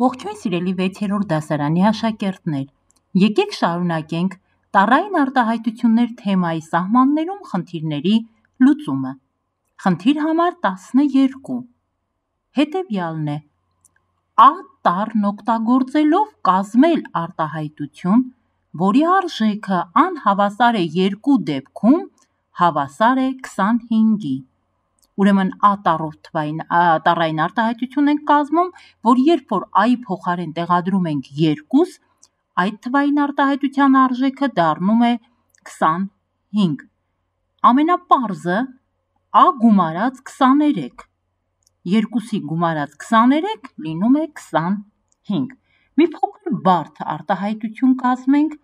Ողջույն սիրելի 6-րդ դասարանի աշակերտներ։ Եկեք շարունակենք Տարային արտահայտություններ թեմայի սահմաններում խնդիրների լուծումը։ Խնդիր համար 12։ Հետևյալն է. Ա տառն օգտագործելով կազմել արտահայտություն, որի արժեքը անհավասար է 2 դեպքում, հավասար է 25-ի։ Ուրեմն A տառով թվային տառային արտահայտություն ենք կազմում, որ երբ որ A-ի փոխարեն տեղադրում ենք 2, այդ թվային արտահայտության արժեքը դառնում է 25։ Ամենապարզը A գումարած 23 2-ի գումարած 23 լինում է 25։ Մի փոքր բարդ արտահայտություն կազմենք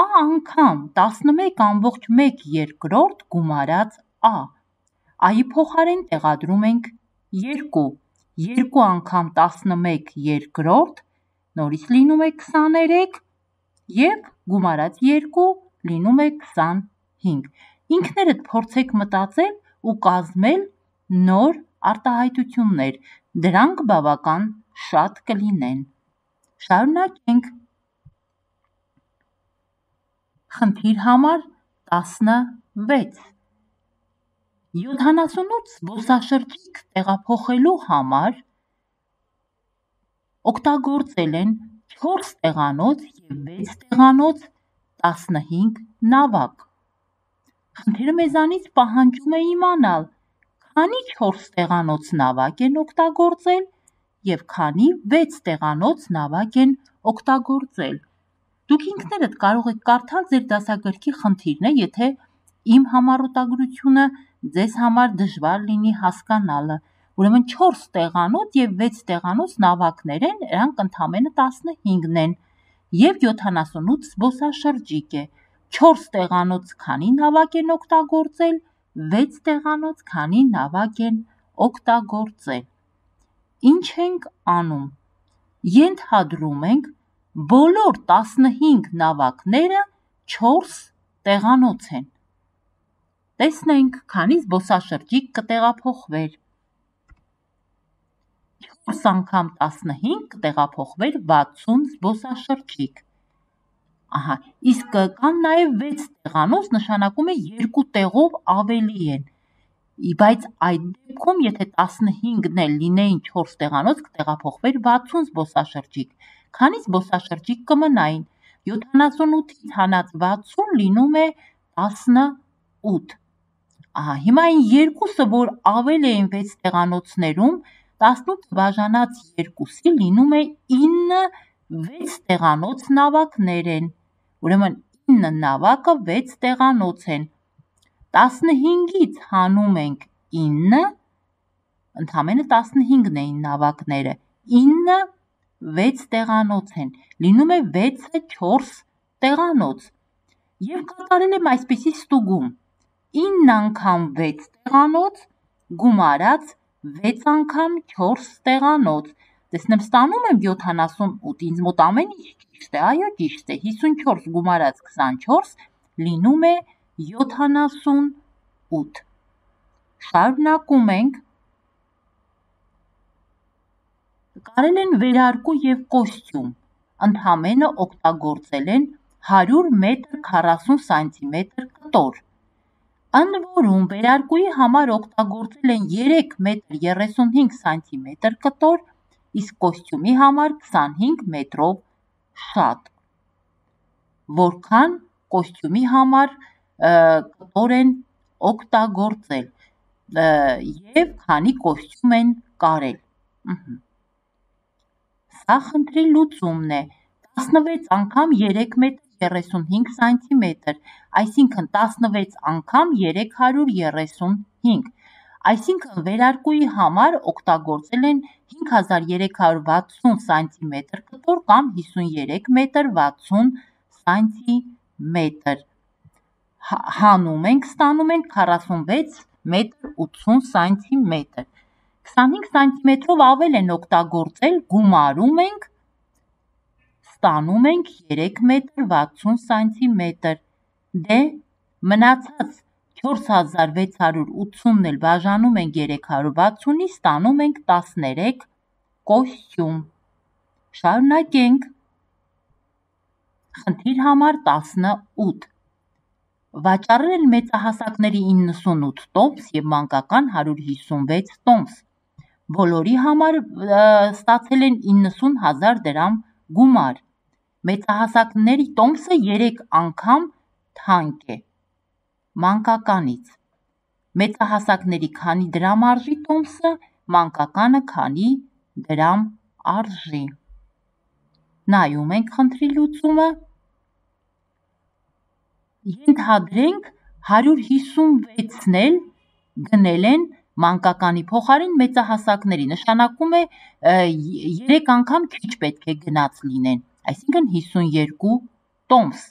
A անգամ 11.1 երկրորդ գումարած A A-ի փոխարեն տեղադրում ենք 2, 2 անգամ 11 երկրորդ, նորից լինում է 23 և գումարած 2 լինում է 25։ Ինքներդ փորձեք մտածել ու կազմել նոր արտահայտություններ, դրանք բավական շատ կլինեն։ Շարունակենք։ Խնդիր համար 16 78 զբոսաշրջիկ տեղափոխելու համար օգտագործել են 4 տեղանոց և 6 տեղանոց 15 նավակ։ Խնդիրը մեզանից պահանջում է իմանալ, քանի 4 տեղանոց նավակ են օգտագործել և քանի 6 տեղանոց նավակ են օգտագործել։ Դուք ինքներդ կարող եք կարդալ ձեր դասագրքի խնդիրը, եթե իմ համառոտագրությունը ձեզ համար դժվար լինի հասկանալը։ Ուրեմն 4 տեղանոց և 6 տեղանոց նավակներ են, նրանք ընդամենը 15-ն են և 78 զբոսաշրջիկ է։ 4 տեղանոց քանի նավակ են օգտագործել, 6 տեղանոց քանի նավակ են օգտագործել։ Ինչ ենք անում։ Ենթադրում ենք բոլոր 15 նավակները 4 տեղանոց են։ Տեսնենք, քանի զբոսաշրջիկ կտեղափոխվեր։ 4 անգամ 15 կտեղափոխվեր 60 զբոսաշրջիկ։ Ահա, իսկ կան նաև 6 տեղանոց, նշանակում է 2 տեղով ավելի են։ Բայց այդ դեպքում, եթե 15-ն էլ լինեին 4 տեղանոց, կտեղափոխվեր 60 զբոսաշրջիկ։ Քանի զբոսաշրջիկ կմնային։ 78-ից հանած 60 լինում է 18։ Ահա, հիմա այն երկուսը, որ ավել էին 6 տեղանոցներում, 18 բաժանած 2-ի լինում է 9 6 տեղանոց նավակներ են։ Ուրեմն 9 նավակը 6 տեղանոց են։ 15-ից հանում ենք 9, ընդամենը 15-ն էին նավակները։ 9 6 տեղանոց են։ Լինում է 6-ը 4 տեղանոց։ Եվ կատարել եմ այսպիսի ստուգում 9 անգամ 6 տեղանոց գումարած 6 անգամ 4 տեղանոց։ Տեսնեմ ստանում եմ 78, ինձ մոտ ամեն ինչ ճիշտ է, այո ճիշտ է, 54 գումարած 24 լինում է 78։ Շարունակում ենք կարել են վերարկու և կոստյում, ընդամենը օգտագործել են 100 մետր 40 սանտիմետր կտոր։ Ընդ որում վերարկուի համար օգտագործել են 3 մետր 35 սանտիմետր կտոր, իսկ կոստյումի համար 25 մետրով շատ։ Որքան կոստյումի համար կտոր են օգտագործել և քանի կոստյում են կարել։ Սա խնդրի լուծումն է։ 16 անգամ 3 մետր 35 սանտիմետր, այսինքն 16 անգամ 335։ Այսինքն վերարկուի համար օգտագործել են 5360 սանտիմետր կտոր կամ 53 մետր 60 սանտիմետր։ Հանում ենք, ստանում ենք 46 մետր 80 սանտիմետր։ 25 սանտիմետրով ավել են օգտագործել, գումարում ենք ստանում ենք 3 մետր 60 սանտիմետր։ Դե մնացած 4680-ն էլ բաժանում ենք 360-ի, ստանում ենք 13 կոստյում։ Շարունակենք։ Խնդիր համար 18 վաճառել են մեծահասակների 98 տոմս եւ մանկական 156 տոմս։ Բոլորի համար ստացել են 90000 դրամ գումար։ Մեծահասակների տոմսը 3 անգամ թանկ է. մանկականից։ Մեծահասակների քանի դրամ արժի տոմսը, մանկականը քանի դրամ արժի։ Նայում ենք խնդրի լուծումը։ Ենթադրենք 156-ն էլ գնել են մանկականի փոխարեն մեծահասակների, նշանակում է 3 անգամ քիչ պետք է գնաց լինեն, այսինքն 52 տոմս։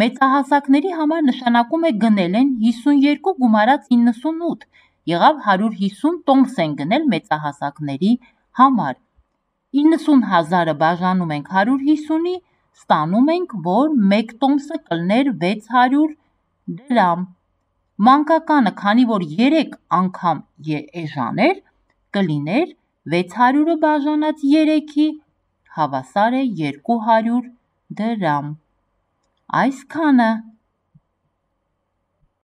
Մեծահասակների համար նշանակում է գնել են 52 գումարած 98, եղավ 150 տոմս են գնել մեծահասակների համար։ 90000-ը բաժանում ենք 150-ի, ստանում ենք, որ 1 տոմսը կլներ 600 դրամ։ Մանկականը, քանի որ 3 անգամ էժան էր, կլիներ 600-ը բաժանած 3-ի, հավասար է 200 դրամ։ Այսքանը